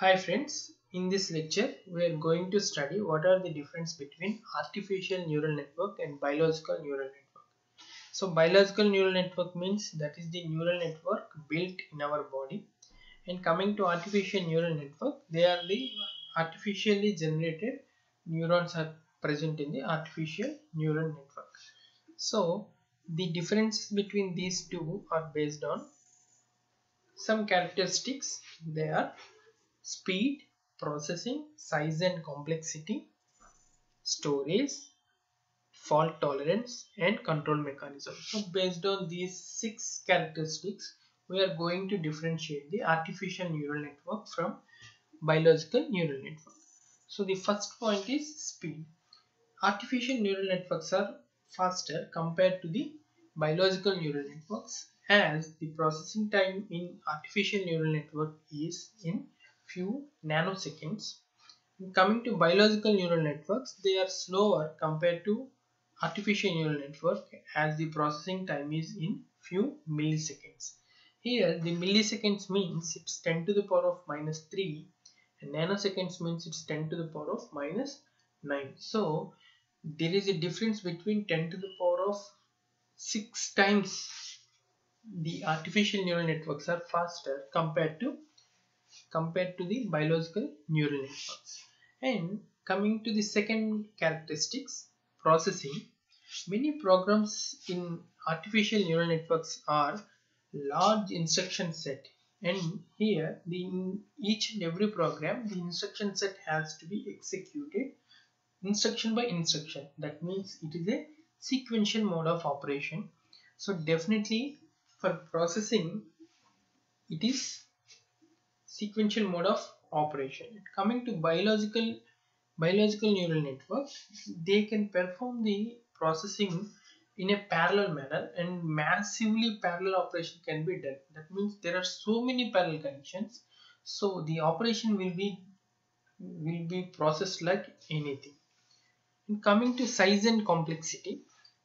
Hi friends, in this lecture we are going to study what are the difference between artificial neural network and biological neural network. So biological neural network means that is the neural network built in our body and coming to artificial neural network they are the artificially generated neurons are present in the artificial neural network. So the difference between these two are based on some characteristics they are speed, processing, size and complexity, storage, fault tolerance and control mechanism. So based on these six characteristics we are going to differentiate the artificial neural network from biological neural network. So the first point is speed. Artificial neural networks are faster compared to the biological neural networks as the processing time in artificial neural network is in few nanoseconds. Coming to biological neural networks, they are slower compared to artificial neural network as the processing time is in few milliseconds. Here the milliseconds means it's 10 to the power of minus 3 and nanoseconds means it's 10 to the power of minus 9. So there is a difference between 10 to the power of 6 times the artificial neural networks are faster compared to compared to the biological neural networks. And coming to the second characteristics, processing, many programs in artificial neural networks are large instruction set. And here the in each and every program the instruction set has to be executed instruction by instruction. That means it is a sequential mode of operation. So definitely for processing it is sequential mode of operation. Coming to biological biological neural networks, they can perform the processing in a parallel manner and massively parallel operation can be done. That means there are so many parallel connections, so the operation will be will be processed like anything. And coming to size and complexity,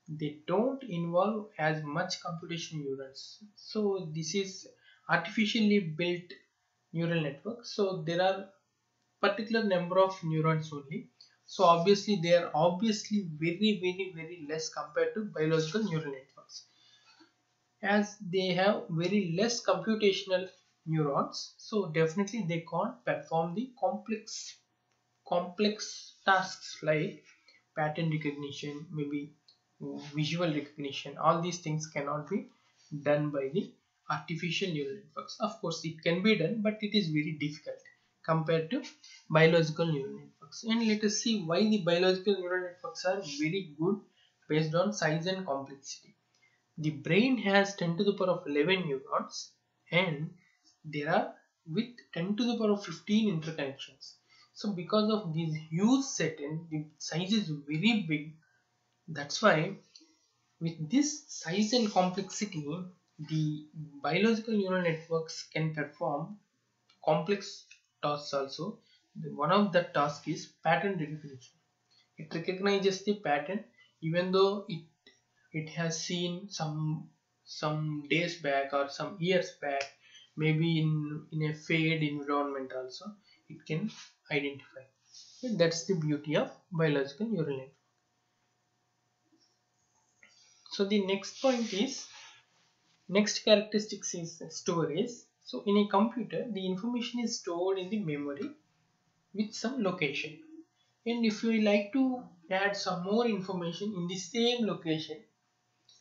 they don't involve as much computation neurons. So this is artificially built neural network. So there are particular number of neurons only. So obviously they are obviously very very very less compared to biological neural networks. As they have very less computational neurons so definitely they can't perform the complex complex tasks like pattern recognition maybe visual recognition. All these things cannot be done by the artificial neural networks. Of course, it can be done, but it is very difficult compared to biological neural networks. And let us see why the biological neural networks are very good based on size and complexity. The brain has 10 to the power of 11 neurons and there are with 10 to the power of 15 interconnections. So because of this huge set and the size is very big, that's why with this size and complexity, the biological neural networks can perform complex tasks also. One of the tasks is pattern recognition. It recognizes the pattern even though it it has seen some some days back or some years back maybe in in a fade environment also it can identify that's the beauty of biological neural network so the next point is Next characteristics is storage. So in a computer, the information is stored in the memory with some location. And if you like to add some more information in the same location,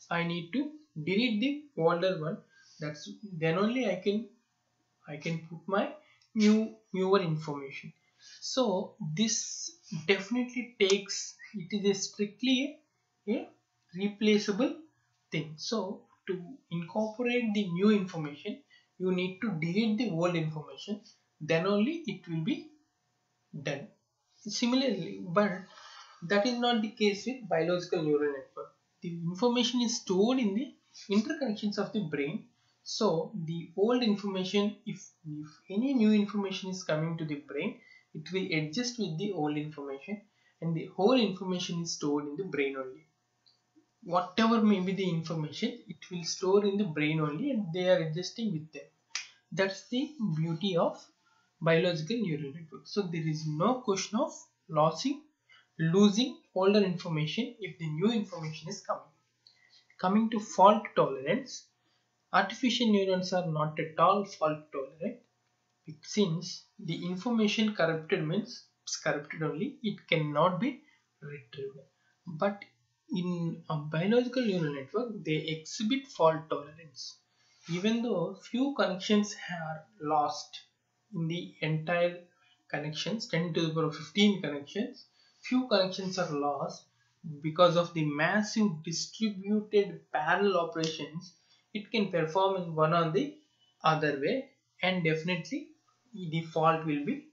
I need to delete the older one. That's then only I can I can put my new newer information. So this definitely takes it is a strictly a, a replaceable thing. So to incorporate the new information you need to delete the old information then only it will be done. Similarly but that is not the case with biological neural network. The information is stored in the interconnections of the brain. So the old information if, if any new information is coming to the brain it will adjust with the old information and the whole information is stored in the brain only whatever may be the information it will store in the brain only and they are adjusting with them that's the beauty of biological neural network. So there is no question of losing, losing older information if the new information is coming. Coming to fault tolerance, artificial neurons are not at all fault tolerant since the information corrupted means it's corrupted only it cannot be retrieved but in a biological neural network they exhibit fault tolerance. Even though few connections are lost in the entire connections 10 to the power of 15 connections few connections are lost because of the massive distributed parallel operations it can perform in one or the other way and definitely the fault will be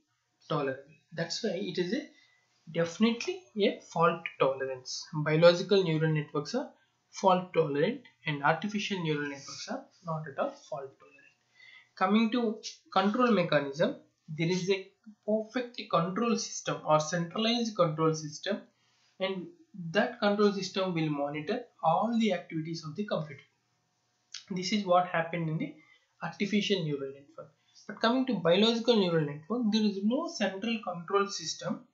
tolerable. That's why it is a definitely a fault tolerance. Biological neural networks are fault tolerant and artificial neural networks are not at all fault tolerant. Coming to control mechanism there is a perfect control system or centralized control system and that control system will monitor all the activities of the computer. This is what happened in the artificial neural network. But coming to biological neural network there is no central control system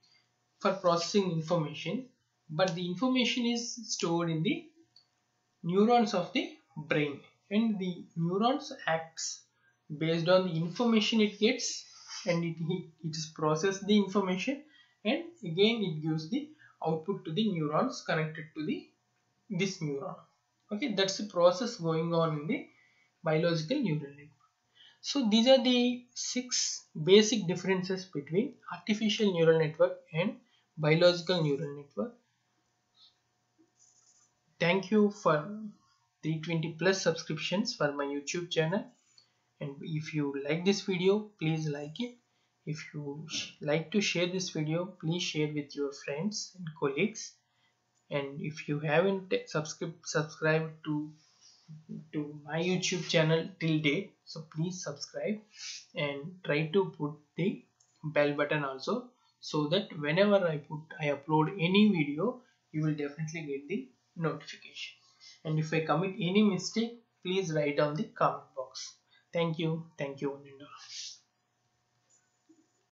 for processing information but the information is stored in the neurons of the brain. And the neurons acts based on the information it gets and it, it is processed the information and again it gives the output to the neurons connected to the this neuron. Okay that's the process going on in the biological neural network. So these are the six basic differences between artificial neural network and biological neural network. Thank you for 320 plus subscriptions for my youtube channel. And if you like this video please like it. If you like to share this video please share with your friends and colleagues. And if you haven't subscribed subscribed to to my youtube channel till date so please subscribe and try to put the bell button also so that whenever i put i upload any video you will definitely get the notification. And if i commit any mistake please write down the comment box. Thank you. Thank you